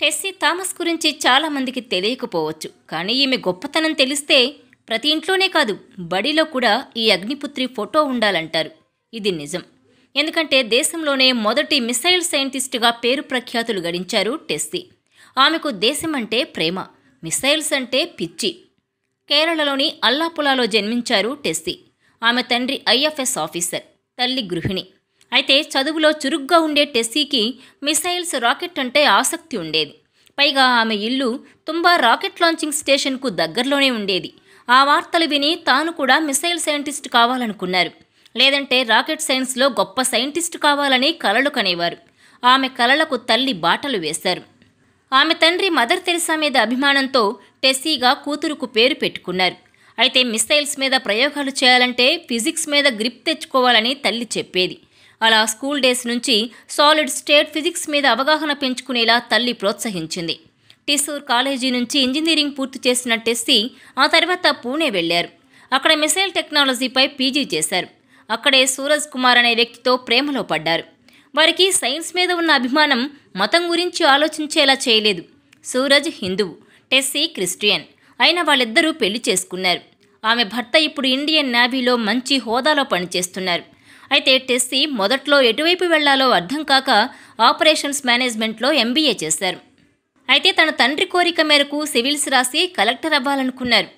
Tessy Thomas గురించి చాలామందికి తెలియకపోవచ్చు. కానీ ఈమె గొప్పతనం తెలిస్తే ప్రతి ఇంట్లోనే కాదు బడిలో కూడా ఈ అగ్నిపుత్రి ఫోటో ఉండాలంటారు. ఇది నిజం. ఎందుకంటే దేశంలోనే మొదటి మిసైల్ సైంటిస్టుగా పేరు ప్రఖ్యాతులు గడించారు టెస్సీ. ఆమెకు దేశం అంటే ప్రేమ మిసైల్స్ అంటే పిచ్చి. కేరళలోని అల్లాపులాలో జన్మించారు టెస్సీ. ఆమె తండ్రి ఐఎఫ్ఎస్ ఆఫీసర్ తల్లి గృహిణి. అయితే చదువులో చురుగ్గా ఉండే టెస్సీకి మిసైల్స్ రాకెట్ అంటే ఆసక్తి ఉండేది. పైగా ఆమె ఇల్లు తుంబా రాకెట్ లాంచింగ్ స్టేషన్కు దగ్గరలోనే ఉండేది. ఆ వార్తలు విని తాను కూడా మిసైల్ సైంటిస్ట్ కావాలనుకున్నారు. లేదంటే రాకెట్ సైన్స్లో గొప్ప సైంటిస్ట్ కావాలని కలలు కనేవారు. ఆమె కలలకు తల్లి బాటలు వేశారు. ఆమె తండ్రి మదర్ తెరిసా మీద అభిమానంతో టెస్సీగా కూతురుకు పేరు పెట్టుకున్నారు. అయితే మిసైల్స్ మీద ప్రయోగాలు చేయాలంటే ఫిజిక్స్ మీద గ్రిప్ తెచ్చుకోవాలని తల్లి చెప్పేది. అలా స్కూల్ డేస్ నుంచి సాలిడ్ స్టేట్ ఫిజిక్స్ మీద అవగాహన పెంచుకునేలా తల్లి ప్రోత్సహించింది. టిసూర్ కాలేజీ నుంచి ఇంజనీరింగ్ పూర్తి చేసిన టెస్సీ ఆ తర్వాత పూణే వెళ్ళారు అక్కడ మిసైల్ టెక్నాలజీపై పీజీ చేశారు. అక్కడే సూరజ్ కుమార్ అనే వ్యక్తితో ప్రేమలో పడ్డారు. వారికి సైన్స్ మీద ఉన్న అభిమానం మతం గురించి ఆలోచించేలా చేయలేదు. సూరజ్ హిందువు టెస్సీ క్రిస్టియన్ అయిన వాళ్ళిద్దరూ పెళ్ళి చేసుకున్నారు. ఆమె భర్త ఇప్పుడు ఇండియన్ నేవీలో మంచి హోదాలో పనిచేస్తున్నారు. అయితే టెస్సీ మొదట్లో ఎటువైపు వెళ్ళాలో అర్థం కాక ఆపరేషన్స్ మేనేజ్మెంట్లో ఎంబీఏ చేశారు. అయితే తన తండ్రి కోరిక మేరకు సివిల్స్ రాసి కలెక్టర్ అవ్వాలనుకున్నారు.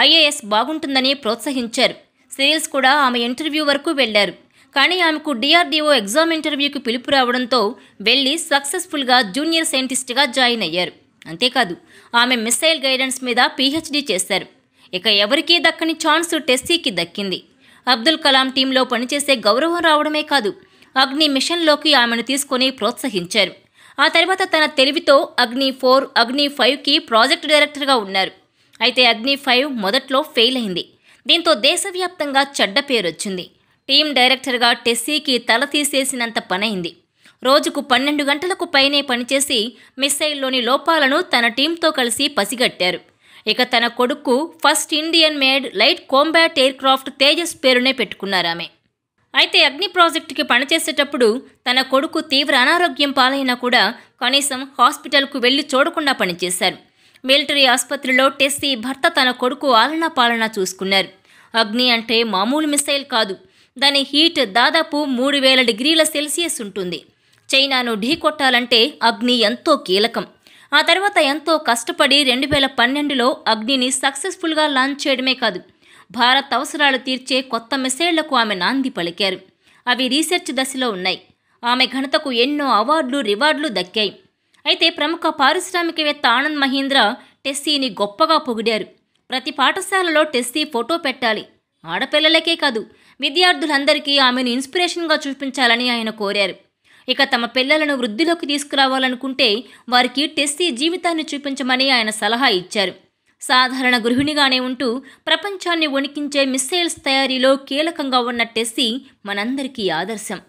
ఐఏఎస్ బాగుంటుందని ప్రోత్సహించారు. సివిల్స్ కూడా ఆమె ఇంటర్వ్యూ వరకు వెళ్ళారు. కానీ ఆమెకు డిఆర్డీఓ ఎగ్జామ్ ఇంటర్వ్యూకి పిలుపు రావడంతో వెళ్ళి సక్సెస్ఫుల్గా జూనియర్ సైంటిస్ట్గా జాయిన్ అయ్యారు. అంతేకాదు ఆమె మిస్సైల్ గైడెన్స్ మీద పీహెచ్డీ చేశారు. ఇక ఎవరికీ దక్కని ఛాన్స్ టెస్సీకి దక్కింది. అబ్దుల్ కలాం టీంలో పనిచేసే గౌరవం రావడమే కాదు అగ్ని మిషన్లోకి ఆమెను తీసుకొని ప్రోత్సహించారు. ఆ తర్వాత తన తెలివితో అగ్ని ఫోర్ అగ్ని ఫైవ్కి ప్రాజెక్ట్ డైరెక్టర్గా ఉన్నారు. అయితే అగ్ని ఫైవ్ మొదట్లో ఫెయిల్ అయింది. దీంతో దేశవ్యాప్తంగా చెడ్డ పేరొచ్చింది. టీం డైరెక్టర్గా టెస్సీకి తల తీసేసినంత పనైంది. రోజుకు పన్నెండు గంటలకు పైనే పనిచేసి మిస్సైల్లోని లోపాలను తన టీంతో కలిసి పసిగట్టారు. ఇక తన కొడుకు first Indian made light combat aircraft Tejas పేరునే పెట్టుకున్నారామె అయితే అగ్ని ప్రాజెక్టుకి పనిచేసేటప్పుడు తన కొడుకు తీవ్ర అనారోగ్యం పాలైనా కూడా కనీసం హాస్పిటల్కు వెళ్ళి చూడకుండా పనిచేశారు. మిలిటరీ ఆసుపత్రిలో టెస్సీ భర్త తన కొడుకు ఆలనా పాలనా చూసుకున్నారు. అగ్ని అంటే మామూలు మిసైల్ కాదు. దాని హీట్ దాదాపు మూడు వేల డిగ్రీల సెల్సియస్ ఉంటుంది. చైనాను ఢీకొట్టాలంటే అగ్ని ఎంతో కీలకం. ఆ తర్వాత ఎంతో కష్టపడి రెండు వేల పన్నెండులో అగ్నిని సక్సెస్ఫుల్గా లాంచ్ చేయడమే కాదు భారత్ అవసరాలు తీర్చే కొత్త మిసైళ్ళకు ఆమె నాంది పలికారు. అవి రీసెర్చ్ దశలో ఉన్నాయి. ఆమె ఘనతకు ఎన్నో అవార్డులు రివార్డులు దక్కాయి. అయితే ప్రముఖ పారిశ్రామికవేత్త ఆనంద్ మహీంద్ర టెస్సీని గొప్పగా పొగిడారు. ప్రతి పాఠశాలలో టెస్సీ ఫోటో పెట్టాలి. ఆడపిల్లలకే కాదు విద్యార్థులందరికీ ఆమెను ఇన్స్పిరేషన్గా చూపించాలని ఆయన కోరారు. ఇక తమ పిల్లలను వృద్ధిలోకి తీసుకురావాలనుకుంటే వారికి టెస్సీ జీవితాన్ని చూపించమని ఆయన సలహా ఇచ్చారు. సాధారణ గృహిణిగానే ఉంటూ ప్రపంచాన్ని వణికించే మిస్సైల్స్ తయారీలో కీలకంగా ఉన్న టెస్సీ మనందరికీ ఆదర్శం.